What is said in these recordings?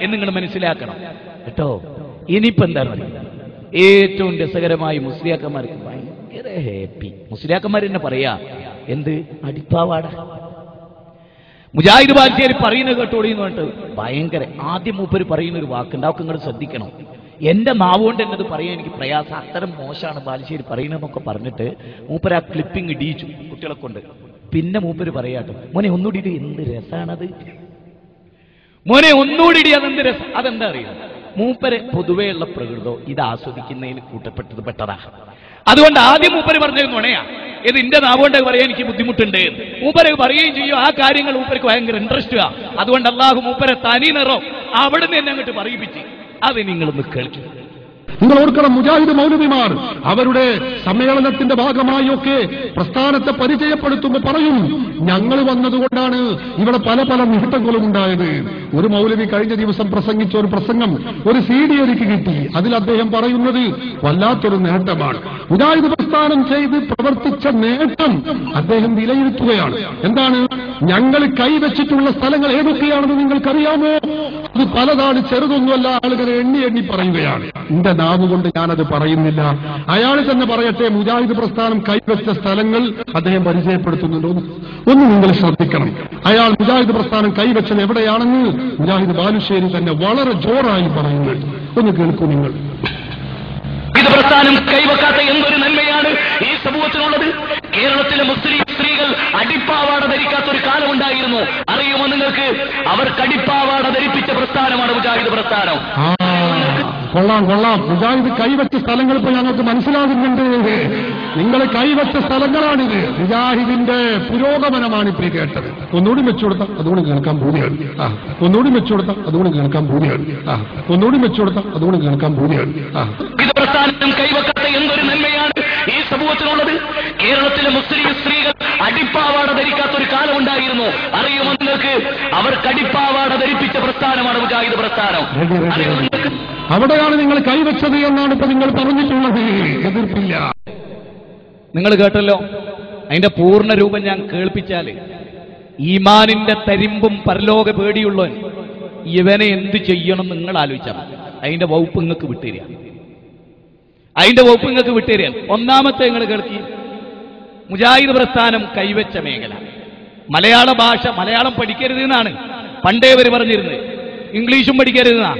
എന്ന് നിങ്ങൾ മനസ്സിലാക്കണം. കേട്ടോ? ഇനിയിപ്പോ എന്താണ്? ഏറ്റവും രസകരമായി മുസ്ലിയാക്കന്മാർക്ക് ഭയങ്കര ഹാപ്പി മുസ്ലിയാക്കന്മാർ തന്നെ പറയാ എന്ത്? അടിപ്പാവാട. മുജാഹിദ് ബാദ്ശേരി പറയുന്നത് കേട്ടോളി എന്ന് പറഞ്ഞിട്ട് ഭയങ്കര ആദ്യം മൂപ്പര് പറയുന്ന ഒരു വാക്കുണ്ട് അതൊക്കെ നിങ്ങൾ ശ്രദ്ധിക്കണം. എന്റെ നാവുകൊണ്ട് എന്നത് പറയാൻ എനിക്ക് പ്രയാസം അത്തരം മോശമാണ് ബാലുശ്ശേരി പറയുന്നതെന്നൊക്കെ പറഞ്ഞിട്ട് മൂപ്പര് ആ ക്ലിപ്പിംഗ് ഇടിയിച്ചു കുട്ടികളെ കൊണ്ട്. പിന്നെ മൂപ്പര് പറയാട്ടോ മോനെ ഒന്നുകൂടി എന്ത് രസാണത്? മോനെ ഒന്നുകൂടി ഇടി അതെന്ത് രസം? അതെന്താ അറിയാം? മൂപ്പര് പൊതുവെയുള്ള പ്രകൃതം ഇത് ആസ്വദിക്കുന്നതിന് കൂട്ടപ്പെട്ടത് പെട്ടതാ. അതുകൊണ്ട് ആദ്യം മൂപ്പര് പറഞ്ഞത് നുണയാ. ഇത് എന്റെ നാവുകൊണ്ട് പറയാൻ എനിക്ക് ബുദ്ധിമുട്ടുണ്ട് മൂപ്പര് പറയുകയും ചെയ്യും ആ കാര്യങ്ങൾ മൂപ്പർക്ക് ഭയങ്കര ഇൻട്രസ്റ്റ് അതുകൊണ്ട് അള്ളാഹു മൂപ്പരെ തനി നിറം അവിടുന്ന് എന്നെ അങ്ങോട്ട് പറയിപ്പിച്ച്. അത് നിങ്ങളൊന്ന് കേൾക്കും. നിങ്ങൾ ഓർക്കണം മുജാഹിദ് മൗലവിമാർ അവരുടെ സമ്മേളനത്തിന്റെ ഭാഗമായൊക്കെ പ്രസ്ഥാനത്തെ പരിചയപ്പെടുത്തുമ്പോൾ പറയും ഞങ്ങൾ വന്നതുകൊണ്ടാണ് ഇവിടെ പല പല നേട്ടങ്ങളും ഉണ്ടായത്. ഒരു മൗലവി കഴിഞ്ഞ ദിവസം പ്രസംഗിച്ച ഒരു പ്രസംഗം ഒരു സി ഡി എനിക്ക് കിട്ടി. അതിൽ അദ്ദേഹം പറയുന്നത് വല്ലാത്തൊരു നേട്ടമാണ്. മുജാഹിദ് പ്രസ്ഥാനം ചെയ്ത് പ്രവർത്തിച്ച നേട്ടം അദ്ദേഹം വിലയിരുത്തുകയാണ്. എന്താണ്? ഞങ്ങൾ കൈവച്ചിട്ടുള്ള സ്ഥലങ്ങൾ ഏതൊക്കെയാണെന്ന് നിങ്ങൾക്കറിയാമോ? അത് പലതാണ് ചെറുതൊന്നുമല്ല ആളുകൾ എണ്ണി എണ്ണി പറയുകയാണ്. എന്റെ നാവ് കൊണ്ട് ഞാനത് പറയുന്നില്ല. അയാൾ തന്നെ പറയട്ടെ മുജാഹിദ് പ്രസ്ഥാനം കൈവച്ച സ്ഥലങ്ങൾ അദ്ദേഹം പരിചയപ്പെടുത്തുന്നുണ്ടോ. ഒന്ന് നിങ്ങൾ ശ്രദ്ധിക്കണം. അയാൾ മുജാഹിദ് പ്രസ്ഥാനം കൈവച്ചത് എവിടെയാണെന്ന് മുജാഹിദ് ബാലുശ്ശേരി തന്നെ വളരെ ജോറായി പറയുന്നുണ്ട് ഒന്ന് കേൾക്കൂ നിങ്ങൾ. ഇത് പ്രസ്ഥാനം കൈവക്കാത്ത എന്തൊരു നന്മയാണ് ഈ സമൂഹത്തിനുള്ളത്? കേരളത്തിലെ മുസ്ലിം സ്ത്രീകൾ അടിപ്പാവാട ധരിക്കാത്ത ഒരു കാലമുണ്ടായിരുന്നു. അറിയുമോ നിങ്ങൾക്ക്? അവർക്ക് അടിപ്പാവാട ധരിപ്പിച്ച പ്രസ്ഥാനമാണ് മുജാഹിദ് പ്രസ്ഥാനം. കൊള്ളാം കൊള്ളാം. മുജാഹിദ് കൈവച്ച സ്ഥലങ്ങൾ ഇപ്പൊ ഞങ്ങൾക്ക് മനസ്സിലാകുന്നുണ്ട്. നിങ്ങൾ കൈവച്ച സ്ഥലങ്ങളാണിത്. മുജാഹിദിന്റെ പുരോഗമനമാണ് ഇപ്പൊ ഈ കേട്ടത്. ഒന്നുകൂടി വെച്ചുകൊടുത്ത അതുകൊണ്ട് കേൾക്കാൻ ഭൂമിയാണ് ആ ഒന്നുകൂടി വെച്ചുകൊടുത്ത അതുകൊണ്ട് കേൾക്കാൻ ഭൂമിയാണ് ആ ഒന്നുകൂടി വെച്ചുകൊടുത്ത അതുകൊണ്ട് കേൾക്കാൻ ഭൂമിയാണ് ആ. ഇത് പ്രസ്ഥാനം കൈവക്കാത്ത എന്തൊരു നന്മയാണ് ഈ സമൂഹത്തിനുള്ളത് കേരളത്തിലെ മുസ്ലിം സ്ത്രീകൾ അടിപ്പാവാട ധരിക്കാത്ത ഒരു കാലമുണ്ടായിരുന്നു. അറിയുമോ നിങ്ങൾക്ക്? അവർക്ക് അടിപ്പാവാട ധരിപ്പിച്ച പ്രസ്ഥാനമാണ് മുജാഹിദ് പ്രസ്ഥാനം? അവിടെയാണ് നിങ്ങൾ കൈവച്ചത് എന്നാണ് ഇപ്പൊ നിങ്ങൾ പറഞ്ഞിട്ടുള്ളത്. എതിർപ്പില്ല. നിങ്ങൾ കേട്ടല്ലോ? അതിന്റെ പൂർണ രൂപം ഞാൻ കേൾപ്പിച്ചാൽ ഈമാനിന്റെ തരിമ്പും പരലോക പേടിയുള്ളവൻ ഇവനെ എന്ത് ചെയ്യണം നിങ്ങൾ ആലോചിച്ചാൽ അതിന്റെ വകുപ്പ് നിങ്ങൾക്ക് വിട്ടുതരിക. അതിന്റെ വകുപ്പ് നിങ്ങൾക്ക് വിട്ടുതരിക. ഒന്നാമത്തെ നിങ്ങൾ കേൾക്കി. മുജാഹിദ് പ്രസ്ഥാനം കൈവച്ച മേഖല. മലയാള ഭാഷ മലയാളം പഠിക്കരുത് എന്നാണ് പണ്ടേ അവർ പറഞ്ഞിരുന്നത്. ഇംഗ്ലീഷും പഠിക്കരുതെന്നാ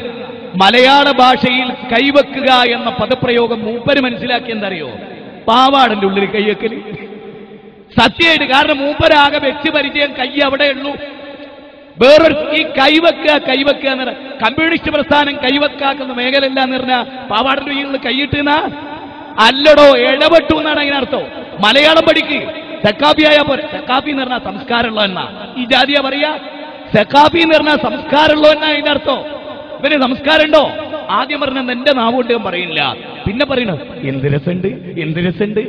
മലയാള ഭാഷയിൽ കൈവെക്കുക എന്ന പദപ്രയോഗം മൂപ്പര് മനസ്സിലാക്കി എന്തറിയോ പാവാടന്റെ ഉള്ളിൽ കൈവെക്കൽ. സത്യമായിട്ട് കാരണം മൂപ്പരാകെ വ്യക്തി പരിചയം കൈ അവിടെ ഉള്ളൂ. വേറൊരു ഈ കൈവെക്കുക കൈവെക്കുക എന്ന് കമ്മ്യൂണിസ്റ്റ് പ്രസ്ഥാനം കൈവെക്കാക്കുന്ന മേഖലയല്ല എന്ന് പറഞ്ഞാൽ പാവാടന്റെ ഉള്ളിൽ കൈയിട്ടുന്ന അല്ലടോ ഇടപെട്ടു എന്നാണ് അതിനർത്ഥം മലയാളം പഠിക്ക്. സെക്കാപ്പിയായ പോലെ സെക്കാപ്പി എന്ന് പറഞ്ഞാൽ സംസ്കാരമുള്ള എന്നാ ഈ ജാതിയ പറയാ സെക്കാപ്പി എന്ന് പറഞ്ഞാൽ സംസ്കാരമുള്ള എന്നാ അതിന്റെ അർത്ഥം. ഇവന് സംസ്കാരമുണ്ടോ? ആദ്യം പറഞ്ഞത് എന്റെ നാവുകൊണ്ട് ഞാൻ പറയില്ല പിന്നെ പറയണ എന്ത് രസമുണ്ട്? എന്ത് രസമുണ്ട്?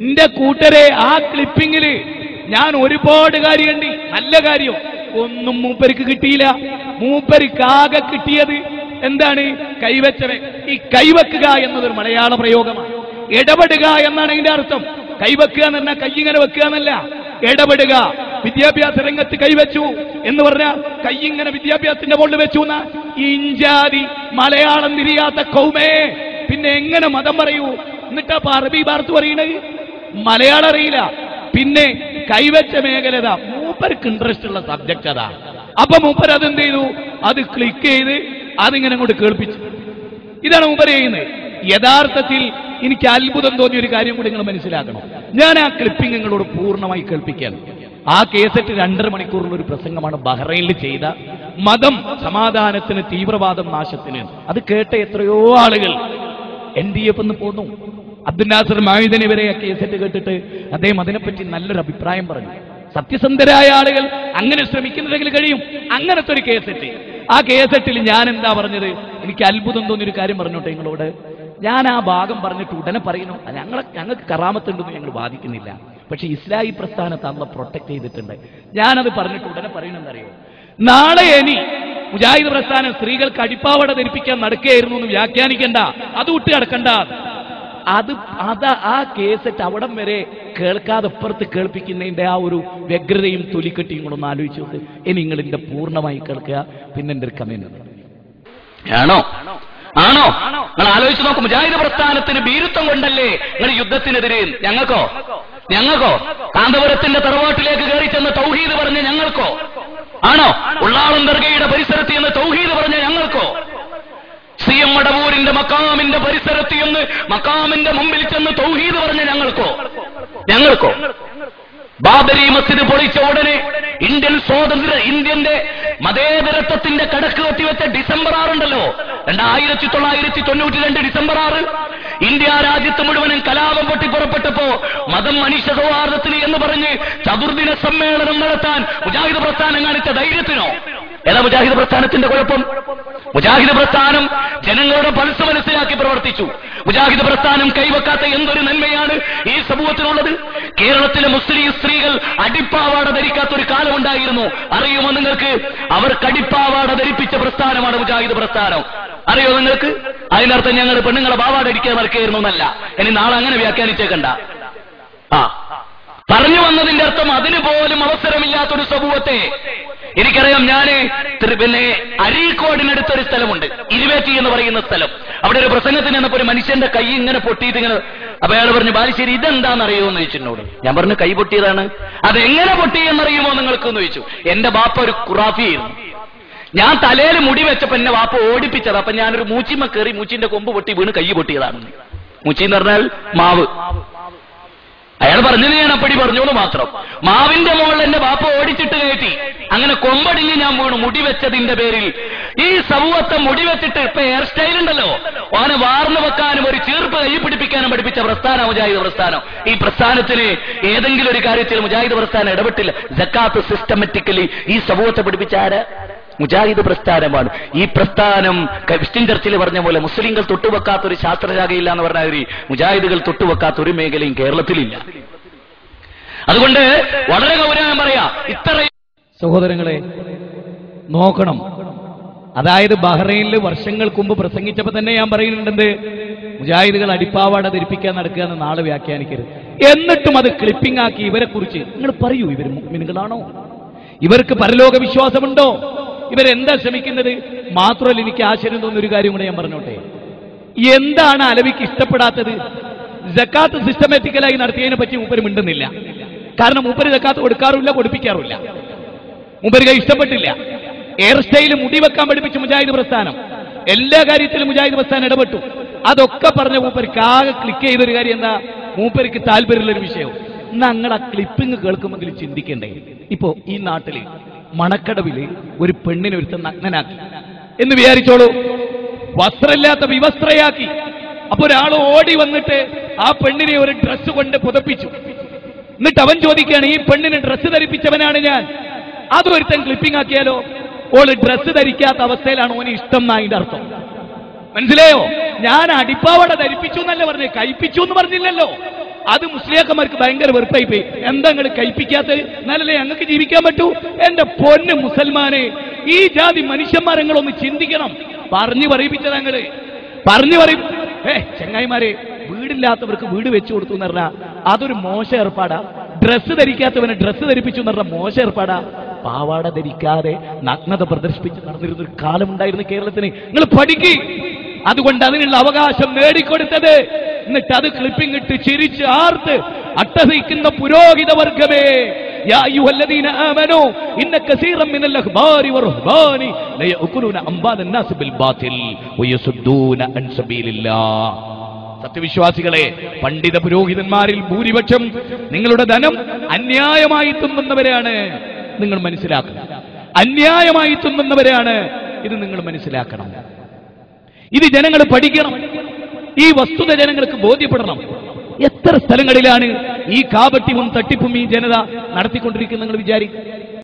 എന്റെ കൂട്ടരെ ആ ക്ലിപ്പിങ്ങിൽ ഞാൻ ഒരുപാട് കാര്യമുണ്ട്. നല്ല കാര്യം. ഒന്നും മൂപ്പർക്ക് കിട്ടിയില്ല. മൂപ്പരിക്കാകെ കിട്ടിയത് എന്താണ്? കൈവച്ചവൻ. ഈ കൈവെക്കുക എന്നതൊരു മലയാള പ്രയോഗമാണ്. ഇടപെടുക എന്നാണ് അതിന്റെ അർത്ഥം. കൈവെക്കുക എന്ന് പറഞ്ഞാൽ കൈ ഇങ്ങനെ വെക്കുക എന്നല്ല. ഇടപെടുക. വിദ്യാഭ്യാസ രംഗത്ത് കൈവച്ചു എന്ന് പറഞ്ഞാൽ കൈ ഇങ്ങനെ വിദ്യാഭ്യാസത്തിന്റെ മുകളിൽ വെച്ചു എന്ന? ഇഞ്ചാതി മലയാളം തിരിയാത്ത കൗമേ. പിന്നെ എങ്ങനെ മതം പറയൂ? എന്നിട്ടാ അറബി ഭാരത്ത് പറയണത്? മലയാളം അറിയില്ല. പിന്നെ കൈവച്ച മേഖല മൂപ്പർക്ക് ഇൻട്രസ്റ്റ് ഉള്ള സബ്ജക്ട് അതാ. അപ്പൊ മൂപ്പർ അതെന്ത് ചെയ്തു? അത് ക്ലിക്ക് ചെയ്ത് അതിങ്ങനെ അങ്ങോട്ട് കേൾപ്പിച്ചു. ഇതാണ് മൂപ്പർ ചെയ്യുന്നത്. യഥാർത്ഥത്തിൽ എനിക്ക് അത്ഭുതം തോന്നിയ ഒരു കാര്യം കൂടി നിങ്ങൾ മനസ്സിലാക്കണം. ഞാൻ ആ ക്ലിപ്പിംഗ് നിങ്ങളോട് പൂർണമായി കേൾപ്പിക്കാൻ ആ കേസറ്റ് രണ്ടര മണിക്കൂറുള്ള ഒരു പ്രസംഗമാണ് ബഹ്റൈനിൽ ചെയ്ത. മതം സമാധാനത്തിന് തീവ്രവാദം നാശത്തിന്. അത് കേട്ട എത്രയോ ആളുകൾ എൻ ഡി എഫ് എന്ന് പോന്നു. അബ്ദുൽ നാസർ മായുദനി വരെ ആ കേസറ്റ് കേട്ടിട്ട് അദ്ദേഹം അതിനെപ്പറ്റി നല്ലൊരു അഭിപ്രായം പറഞ്ഞു. സത്യസന്ധരായ ആളുകൾ അങ്ങനെ ശ്രമിക്കുന്നതെങ്കിൽ കഴിയും. അങ്ങനത്തെ ഒരു കേസറ്റ് ആ കേസറ്റിൽ ഞാൻ എന്താ പറഞ്ഞത്? എനിക്ക് അത്ഭുതം തോന്നിയൊരു കാര്യം പറഞ്ഞോട്ടെ നിങ്ങളോട്. ഞാൻ ആ ഭാഗം പറഞ്ഞിട്ട് ഉടനെ പറയുന്നു "ആ, ഞങ്ങളെ ഞങ്ങൾക്ക് കറാമത്തുണ്ടെന്ന് ഞങ്ങൾ ബാധിക്കുന്നില്ല പക്ഷെ ഇസ്ലാഹി പ്രസ്ഥാനത്ത് അന്ന് പ്രൊട്ടക്ട് ചെയ്തിട്ടുണ്ട്. ഞാനത് പറഞ്ഞിട്ട് ഉടനെ പറയണമെന്നറിയോ നാളെ ഇനി മുജാഹിദ് പ്രസ്ഥാനം സ്ത്രീകൾക്ക് അടിപ്പാവട ധരിപ്പിക്കാൻ നടക്കുകയായിരുന്നു എന്ന് വ്യാഖ്യാനിക്കണ്ട. അത് വിട്ട് കിടക്കണ്ട അത് അത് ആ കേസറ്റ് അവിടം വരെ കേൾക്കാതെ അപ്പുറത്ത് കേൾപ്പിക്കുന്നതിന്റെ ആ ഒരു വ്യഗ്രതയും തൊലിക്കെട്ടിയും കൂടെ ഒന്ന് ആലോചിച്ച് നോക്ക്. ഇനി നിങ്ങൾ ഇതിന്റെ പൂർണമായി കേൾക്കുക. പിന്നെ എന്റെ ഒരു കമന്റ് ആണോ? ആണോ? നിങ്ങൾ ആലോചിച്ച് നോക്കും. മുജാഹിദ് പ്രസ്ഥാനത്തിന് ഭീരുത്വം കൊണ്ടല്ലേ നിങ്ങൾ യുദ്ധത്തിനെതിരെ ഞങ്ങൾക്കോ? ഞങ്ങൾക്കോ? കാന്തപുരത്തിന്റെ തറവാട്ടിലേക്ക് കയറി ചെന്ന് തൗഹീദ് പറഞ്ഞ ഞങ്ങൾക്കോ? ആണോ? ഉള്ളാളം ദർഗയുടെ പരിസരത്ത് ചെന്ന് തൗഹീദ് പറഞ്ഞ ഞങ്ങൾക്കോ? സി എം മടവൂരിന്റെ മക്കാമിന്റെ പരിസരത്ത് ചെന്ന് മക്കാമിന്റെ മുമ്പിൽ ചെന്ന് തൗഹീദ് പറഞ്ഞ ഞങ്ങൾക്കോ? ഞങ്ങൾക്കോ? ബാബരി മസ്ജിദ് പൊളിച്ച ഉടനെ ഇന്ത്യൻ സ്വാതന്ത്ര്യ ഇന്ത്യന്റെ മതേതരത്വത്തിന്റെ കടക്ക് കെട്ടിവെച്ച ഡിസംബർ ആറുണ്ടല്ലോ. രണ്ടായിരത്തി തൊള്ളായിരത്തി തൊണ്ണൂറ്റി രണ്ട് ഡിസംബർ ആറ്. ഇന്ത്യ രാജ്യത്ത് മുഴുവനും കലാപം പൊട്ടി പുറപ്പെട്ടപ്പോ മതം മനുഷ്യ സൗഹാർദ്ദത്തിന് എന്ന് പറഞ്ഞ് ചതുർദിന സമ്മേളനം നടത്താൻ മുജാഹിദ് പ്രസ്ഥാനം കാണിച്ച ധൈര്യത്തിനോ? ഏതാ മുജാഹിദ് പ്രസ്ഥാനത്തിന്റെ കുഴപ്പം. മുജാഹിദ് പ്രസ്ഥാനം ജനങ്ങളുടെ പൾസ് മനസ്സിലാക്കി പ്രവർത്തിച്ചു. മുജാഹിദ് പ്രസ്ഥാനം കൈവക്കാത്ത എന്തൊരു നന്മയാണ് ഈ സമൂഹത്തിനുള്ളത്? കേരളത്തിലെ മുസ്ലിം സ്ത്രീകൾ അടിപ്പാവാട ധരിക്കാത്ത ഒരു കാലമുണ്ടായിരുന്നു അറിയുമോ നിങ്ങൾക്ക്? അവർ അടിപ്പാവാട ധരിപ്പിച്ച പ്രസ്ഥാനമാണ് മുജാഹിദ് പ്രസ്ഥാനം. അറിയോ നിങ്ങൾക്ക്? അതിനർത്ഥം ഞങ്ങൾ പെണ്ണുങ്ങളെ പാവാട അടിക്കാൻ മറക്കായിരുന്നു എന്നല്ല ഇനി നാളെ അങ്ങനെ വ്യാഖ്യാനിച്ചേക്കണ്ട. ആ. പറഞ്ഞു വന്നതിന്റെ അർത്ഥം അതിന് പോലും അവസരമില്ലാത്തൊരു സമൂഹത്തെ. എനിക്കറിയാം ത്രി- പിന്നെ അരീക്കോടിനടുത്തൊരു സ്ഥലമുണ്ട്. ഇരുവേറ്റി എന്ന് പറയുന്ന സ്ഥലം. അവിടെ ഒരു പ്രസംഗത്തിന് എന്നപ്പോ ഒരു മനുഷ്യന്റെ കൈ ഇങ്ങനെ പൊട്ടിയിട്ട് ഇങ്ങനെ അപ്പൊ അയാൾ പറഞ്ഞു ബാലുശ്ശേരി ഇതെന്താന്ന് അറിയുമോ ചോദിച്ചിട്ടോട് ഞാൻ പറഞ്ഞു കൈ പൊട്ടിയതാണ്. അത് അതെങ്ങനെ പൊട്ടിയെന്നറിയുമോ നിങ്ങൾക്ക് എന്ന് ചോദിച്ചു. എന്റെ ബാപ്പ ഒരു കുറാഫിയായിരുന്നു ഞാൻ തലയിൽ മുടി വെച്ചപ്പോ എന്നെ വാപ്പ ഓടിപ്പിച്ചത്. അപ്പൊ ഞാനൊരു മൂച്ചിമ്മ കയറി മൂച്ചിന്റെ കൊമ്പ് പൊട്ടി വീണ് കൈ പൊട്ടിയതാണ് മൂച്ചി എന്ന് പറഞ്ഞാൽ മാവ്. അയാൾ പറഞ്ഞത് ഞാൻ അപ്പടി പറഞ്ഞോളൂ മാത്രം? മാവിന്റെ മുകളിൽ എന്റെ ബാപ്പ ഓടിച്ചിട്ട് കയറ്റി. അങ്ങനെ കൊമ്പടിഞ്ഞ് ഞാൻ വീണു മുടിവെച്ചതിന്റെ പേരിൽ. ഈ സമൂഹത്തെ മുടിവെച്ചിട്ട് ഇപ്പൊ ഹെയർ സ്റ്റൈൽ ഉണ്ടല്ലോ. ഓനെ വാർന്നു വെക്കാനും ഒരു ചീർപ്പ് കൈ പിടിപ്പിക്കാനും പഠിപ്പിച്ച പ്രസ്ഥാനം മുജാഹിദ് പ്രസ്ഥാനം. ഈ പ്രസ്ഥാനത്തിന് ഏതെങ്കിലും ഒരു കാര്യത്തിൽ മുജാഹിദ് പ്രസ്ഥാനം ഇടപെട്ടില്ല. ജക്കാത്ത് സിസ്റ്റമാറ്റിക്കലി ഈ സമൂഹത്തെ പഠിപ്പിച്ച ആര്? മുജാഹിദ് പ്രസ്ഥാനമാണ്. ഈ പ്രസ്ഥാനം ക്രിസ്ത്യൻ ചർച്ചിൽ പറഞ്ഞ പോലെ മുസ്ലിങ്ങൾ തൊട്ടുവെക്കാത്ത ഒരു ശാസ്ത്രശാഖയില്ല എന്ന് പറഞ്ഞ മാതിരി മുജാഹിദുകൾ തൊട്ടുവെക്കാത്ത ഒരു മേഖലയും കേരളത്തിലില്ല. അതുകൊണ്ട് വളരെ ഗൗരവം പറയാ ഇത്ര സഹോദരങ്ങളെ നോക്കണം. അതായത് ബഹ്റൈനിൽ വർഷങ്ങൾക്ക് മുമ്പ് പ്രസംഗിച്ചപ്പോൾ തന്നെ ഞാൻ പറയുന്നുണ്ടെന്ത് മുജാഹിദുകൾ അടിപ്പാവാട ധരിപ്പിക്കാൻ നടക്കുക എന്ന് നാളെ വ്യാഖ്യാനിക്കരുത്. എന്നിട്ടും അത് ക്ലിപ്പിംഗ് ആക്കി ഇവരെ കുറിച്ച് നിങ്ങൾ പറയൂ ഇവർ മുഗ്മിനുകളാണോ ഇവർക്ക് പരലോക വിശ്വാസമുണ്ടോ ഇവരെന്താ ശ്രമിക്കുന്നത്? മാത്രമല്ല എനിക്ക് ആശ്ചര്യം തോന്നുന്ന ഒരു കാര്യം കൂടെ ഞാൻ പറഞ്ഞോട്ടെ. എന്താണ് അലവിക്ക് ഇഷ്ടപ്പെടാത്തത്? ജക്കാത്ത് സിസ്റ്റമാറ്റിക്കലായി നടത്തിയതിനെ പറ്റി മൂപ്പര് മിണ്ടുന്നില്ല. കാരണം മൂപ്പര് ജക്കാത്ത് കൊടുക്കാറില്ല കൊടുപ്പിക്കാറില്ല മൂപ്പർക്ക് ഇഷ്ടപ്പെട്ടില്ല. ഹെയർ സ്റ്റൈൽ മുടി വെക്കാൻ പഠിപ്പിച്ചു മുജാഹിദ് പ്രസ്ഥാനം. എല്ലാ കാര്യത്തിലും മുജാഹിദ് പ്രസ്ഥാനം ഇടപെട്ടു. അതൊക്കെ പറഞ്ഞ മൂപ്പർക്ക് ആകെ ക്ലിക്ക് ചെയ്തൊരു കാര്യം എന്താ? മൂപ്പർക്ക് താല്പര്യമുള്ള ഒരു വിഷയം ഞങ്ങൾ ആ ക്ലിപ്പിംഗ് കേൾക്കുമെങ്കിൽ ചിന്തിക്കണ്ടേ? ഇപ്പോ ഈ നാട്ടിൽ മണക്കടവിൽ ഒരു പെണ്ണിനെ ഒരുത്തൻ നഗ്നനാക്കി. എന്ന് വിചാരിച്ചോളൂ വസ്ത്രമില്ലാത്ത വിവസ്ത്രയാക്കി. അപ്പൊ ഒരാൾ ഓടി വന്നിട്ട് ആ പെണ്ണിനെ ഒരു ഡ്രസ്സ് കൊണ്ട് പുതപ്പിച്ചു. എന്നിട്ട് അവൻ ചോദിക്കുകയാണ് ഈ പെണ്ണിന് ഡ്രസ്സ് ധരിപ്പിച്ചവനാണ് ഞാൻ. അതൊരുത്തൻ ക്ലിപ്പിംഗ് ആക്കിയാലോ? ഓൾ ഡ്രസ്സ് ധരിക്കാത്ത അവസ്ഥയിലാണ് ഓന് ഇഷ്ടം എന്നതിന്റെ അർത്ഥം. മനസ്സിലായോ? ഞാൻ അടിപ്പാവട ധരിപ്പിച്ചു എന്നല്ല പറഞ്ഞു? കയ്പിച്ചു എന്ന് പറഞ്ഞില്ലല്ലോ. അത് മുസ്ലിയാക്കന്മാർക്ക് ഭയങ്കര വെറുപ്പായി പോയി എന്താ നിങ്ങൾ കഴിപ്പിക്കാത്തത്? എന്നാലല്ലേ ഞങ്ങൾക്ക് ജീവിക്കാൻ പറ്റൂ? എന്റെ പൊന്ന് മുസൽമാനെ ഈ ജാതി മനുഷ്യന്മാരെങ്ങളൊന്ന് ചിന്തിക്കണം. പറഞ്ഞു പറയിപ്പിച്ചതാ ഞങ്ങൾ. പറഞ്ഞു പറയും ഏ ചെങ്ങായിമാരെ വീടില്ലാത്തവർക്ക് വീട് വെച്ചു കൊടുത്തു എന്ന് പറഞ്ഞാൽ അതൊരു മോശ ഏർപ്പാടാ. ഡ്രസ്സ് ധരിക്കാത്തവന് ഡ്രസ്സ് ധരിപ്പിച്ചു എന്ന് പറഞ്ഞ മോശ ഏർപ്പാടാ. പാവാട ധരിക്കാതെ നഗ്നത പ്രദർശിപ്പിച്ച് നടന്നിരുന്ന ഒരു കാലമുണ്ടായിരുന്നു കേരളത്തിന്. നിങ്ങൾ പഠിക്ക്. അതുകൊണ്ട് അതിനുള്ള അവകാശം നേടിക്കൊടുത്തത് എന്നിട്ട് അത് ക്ലിപ്പിംഗ് ഇട്ട് ചിരിച്ച് ആർത്ത് അട്ടഹസിക്കുന്ന പുരോഹിത വർഗമേ يا أيها الذين آمنوا إن كثيرا من الأخبار والرهبان ليأكلون أموال الناس بالباطل ويصدون عن سبيل الله സത്യവിശ്വാസികളെ പണ്ഡിത പുരോഹിതന്മാരിൽ ഭൂരിപക്ഷം നിങ്ങളുടെ ധനം അന്യായമായി തിന്നുന്നവരെയാണ് നിങ്ങൾ മനസ്സിലാക്കണം അന്യായമായി തിന്നുന്നവരെയാണ് ഇത് നിങ്ങൾ മനസ്സിലാക്കണം ഇത് ജനങ്ങൾ പഠിക്കണം ഈ വസ്തുത ജനങ്ങൾക്ക് ബോധ്യപ്പെടണം. എത്ര സ്ഥലങ്ങളിലാണ് ഈ കാപട്യവും തട്ടിപ്പും ഈ ജനത നടത്തിക്കൊണ്ടിരിക്കുന്നത് നിങ്ങൾ വിചാരിക്കും?